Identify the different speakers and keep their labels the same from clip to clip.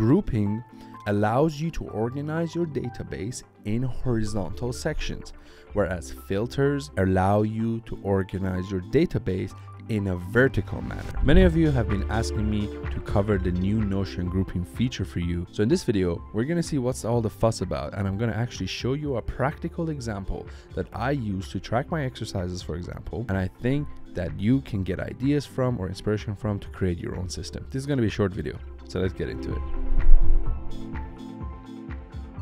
Speaker 1: grouping allows you to organize your database in horizontal sections, whereas filters allow you to organize your database in a vertical manner. Many of you have been asking me to cover the new Notion grouping feature for you. So in this video, we're gonna see what's all the fuss about and I'm gonna actually show you a practical example that I use to track my exercises, for example, and I think that you can get ideas from or inspiration from to create your own system. This is gonna be a short video, so let's get into it.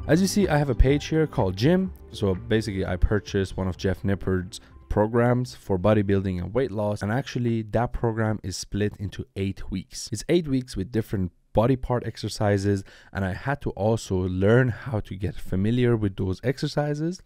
Speaker 1: As you see, I have a page here called Gym. So basically I purchased one of Jeff Nippard's programs for bodybuilding and weight loss. And actually, that program is split into eight weeks. It's eight weeks with different body part exercises. And I had to also learn how to get familiar with those exercises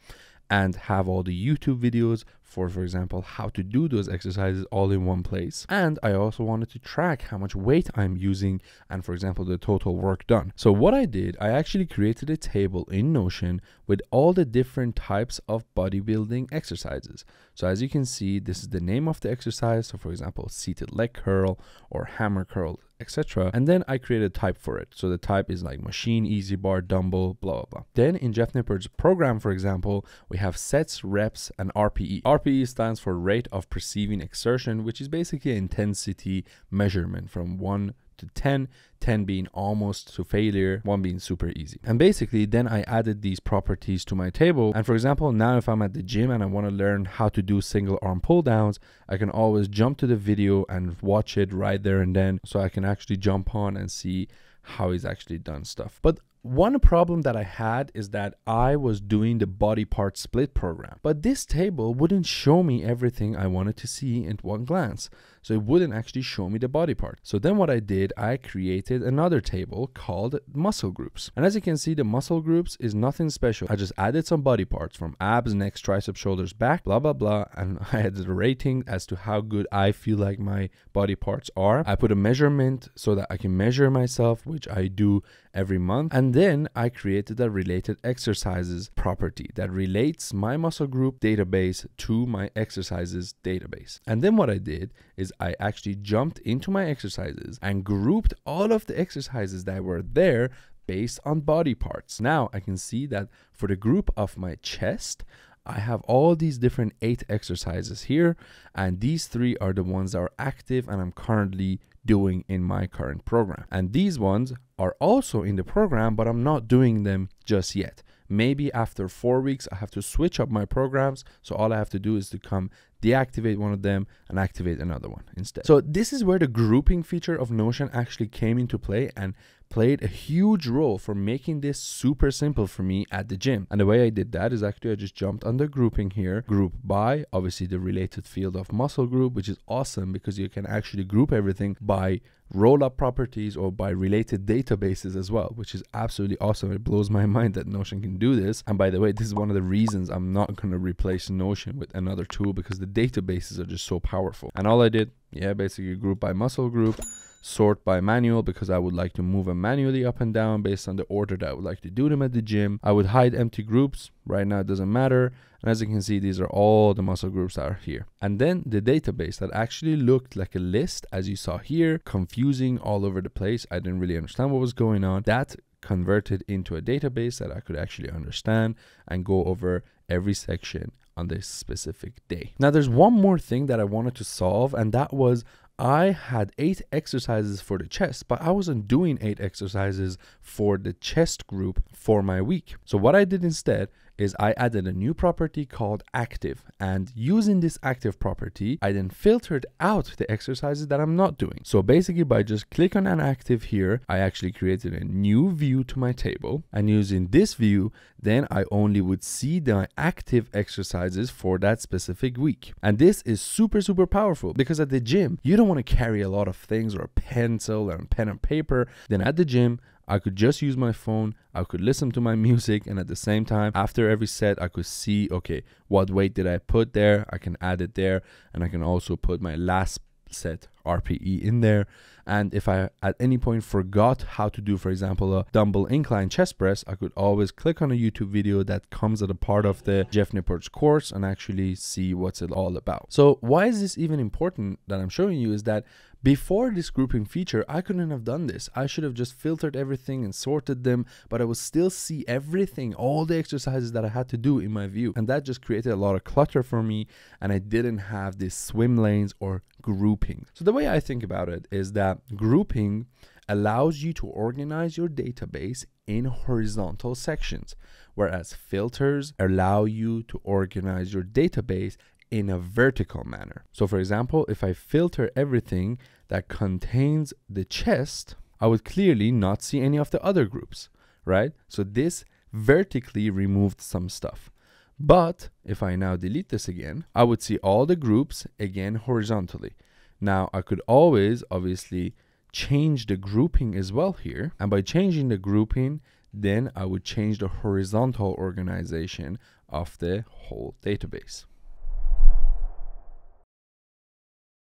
Speaker 1: and have all the YouTube videos for, for example, how to do those exercises all in one place. And I also wanted to track how much weight I'm using and, for example, the total work done. So, what I did, I actually created a table in Notion with all the different types of bodybuilding exercises. So, as you can see, this is the name of the exercise. So, for example, seated leg curl or hammer curl etc. And then I create a type for it. So the type is like machine, EZ bar, dumbbell, blah, blah, blah. Then in Jeff Nippard's program, for example, we have sets, reps, and RPE. RPE stands for rate of perceiving exertion, which is basically intensity measurement from 1 to 10, 10 being almost to failure, 1 being super easy. And basically, then I added these properties to my table. And for example, now if I'm at the gym and I want to learn how to do single arm pull downs, I can always jump to the video and watch it right there and then. So I can actually jump on and see how he's actually done stuff. But one problem that I had is that I was doing the body part split program, but this table wouldn't show me everything I wanted to see in one glance. So it wouldn't actually show me the body part. So then what I did, I created another table called muscle groups. And as you can see, the muscle groups is nothing special. I just added some body parts from abs, necks, triceps, shoulders, back, blah, blah, blah. And I added a rating as to how good I feel like my body parts are. I put a measurement so that I can measure myself, which I do every month. And then I created a related exercises property that relates my muscle group database to my exercises database. And then what I did is I actually jumped into my exercises and grouped all of the exercises that were there based on body parts. Now I can see that for the group of my chest, I have all these different eight exercises here, and these three are the ones that are active and I'm currently doing in my current program. And these ones are also in the program, but I'm not doing them just yet. Maybe after four weeks, I have to switch up my programs. So all I have to do is to come deactivate one of them and activate another one instead. So this is where the grouping feature of Notion actually came into play and played a huge role for making this super simple for me at the gym. And the way I did that is actually I just jumped under grouping here, group by obviously the related field of muscle group, which is awesome because you can actually group everything by roll up properties or by related databases as well, which is absolutely awesome. It blows my mind that Notion can do this. And by the way, this is one of the reasons I'm not going to replace Notion with another tool because the databases are just so powerful. And all I did, yeah, basically group by muscle group sort by manual because I would like to move them manually up and down based on the order that I would like to do them at the gym. I would hide empty groups. Right now it doesn't matter. And as you can see, these are all the muscle groups that are here. And then the database that actually looked like a list, as you saw here, confusing all over the place. I didn't really understand what was going on. That converted into a database that I could actually understand and go over every section on this specific day. Now, there's one more thing that I wanted to solve, and that was I had eight exercises for the chest, but I wasn't doing eight exercises for the chest group for my week. So, what I did instead is I added a new property called active. And using this active property, I then filtered out the exercises that I'm not doing. So basically by just click on an active here, I actually created a new view to my table. And using this view, then I only would see the active exercises for that specific week. And this is super, super powerful because at the gym, you don't want to carry a lot of things or a pencil and pen and paper. Then at the gym, I could just use my phone, I could listen to my music, and at the same time, after every set, I could see okay, what weight did I put there? I can add it there, and I can also put my last set RPE in there. And if I at any point forgot how to do, for example, a dumbbell incline chest press, I could always click on a YouTube video that comes at a part of the Jeff Nippard's course and actually see what's it all about. So why is this even important that I'm showing you is that Before this grouping feature, I couldn't have done this. I should have just filtered everything and sorted them, but I would still see everything, all the exercises that I had to do in my view. And that just created a lot of clutter for me, and I didn't have these swim lanes or grouping. So the way I think about it is that grouping allows you to organize your database in horizontal sections, whereas filters allow you to organize your database in a vertical manner. So, for example, if I filter everything that contains the chest, I would clearly not see any of the other groups, right? So, this vertically removed some stuff. But if I now delete this again, I would see all the groups again horizontally. Now, I could always obviously change the grouping as well here. And by changing the grouping, then I would change the horizontal organization of the whole database.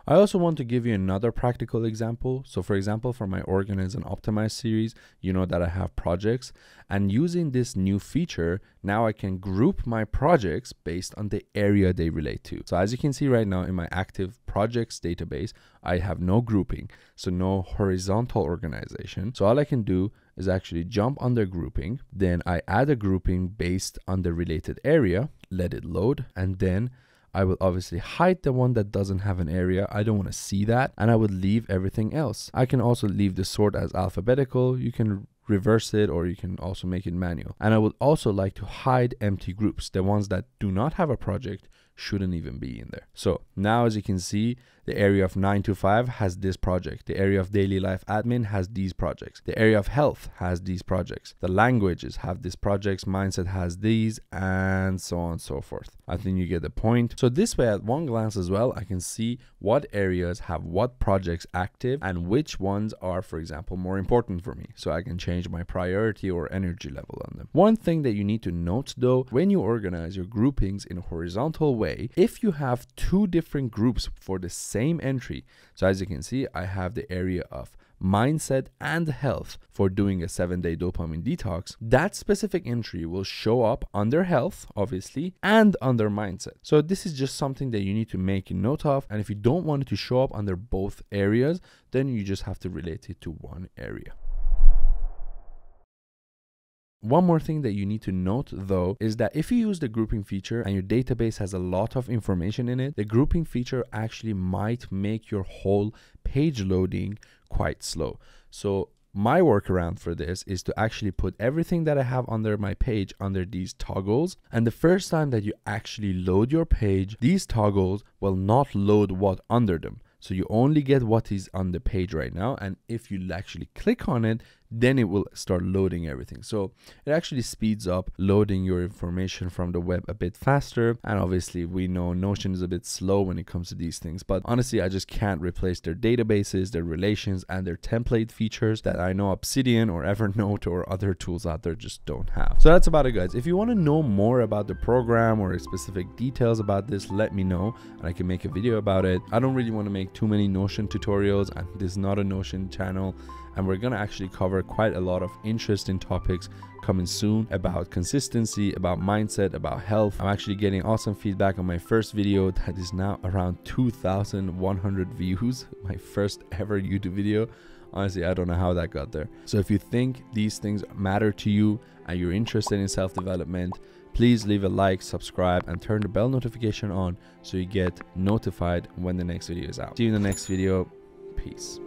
Speaker 1: I also want to give you another practical example. So for example, for my Organize and Optimize series, you know that I have projects and using this new feature, now I can group my projects based on the area they relate to. So as you can see right now in my active projects database, I have no grouping, so no horizontal organization. So all I can do is actually jump under grouping, then I add a grouping based on the related area, let it load, and then I will obviously hide the one that doesn't have an area. I don't want to see that. And I would leave everything else. I can also leave the sort as alphabetical. You can reverse it or you can also make it manual. And I would also like to hide empty groups, the ones that do not have a project shouldn't even be in there. So now as you can see, the area of 9 to 5 has this project. The area of daily life admin has these projects. The area of health has these projects. The languages have these projects. Mindset has these and so on and so forth. I think you get the point. So this way at one glance as well, I can see what areas have what projects active and which ones are, for example, more important for me. So I can change my priority or energy level on them. One thing that you need to note though, when you organize your groupings in a horizontal way, if you have two different groups for the same entry. So as you can see, I have the area of mindset and health for doing a seven day dopamine detox, that specific entry will show up under health, obviously, and under mindset. So, this is just something that you need to make a note of. And if you don't want it to show up under both areas, then you just have to relate it to one area. One more thing that you need to note though is that if you use the grouping feature and your database has a lot of information in it, the grouping feature actually might make your whole page loading quite slow. So my workaround for this is to actually put everything that I have under my page under these toggles. And the first time that you actually load your page, these toggles will not load what under them. So you only get what is on the page right now. And if you actually click on it, then it will start loading everything. So it actually speeds up loading your information from the web a bit faster. And obviously, we know Notion is a bit slow when it comes to these things, but honestly, I just can't replace their databases, their relations, and their template features that I know Obsidian or Evernote or other tools out there just don't have. So that's about it, guys. If you want to know more about the program or specific details about this, let me know and I can make a video about it. I don't really want to make too many Notion tutorials, and this is not a Notion channel and we're going to actually cover quite a lot of interesting topics coming soon about consistency, about mindset, about health. I'm actually getting awesome feedback on my first video that is now around 2,100 views, my first ever YouTube video. Honestly, I don't know how that got there. So if you think these things matter to you and you're interested in self-development, please leave a like, subscribe, and turn the bell notification on so you get notified when the next video is out. See you in the next video. Peace.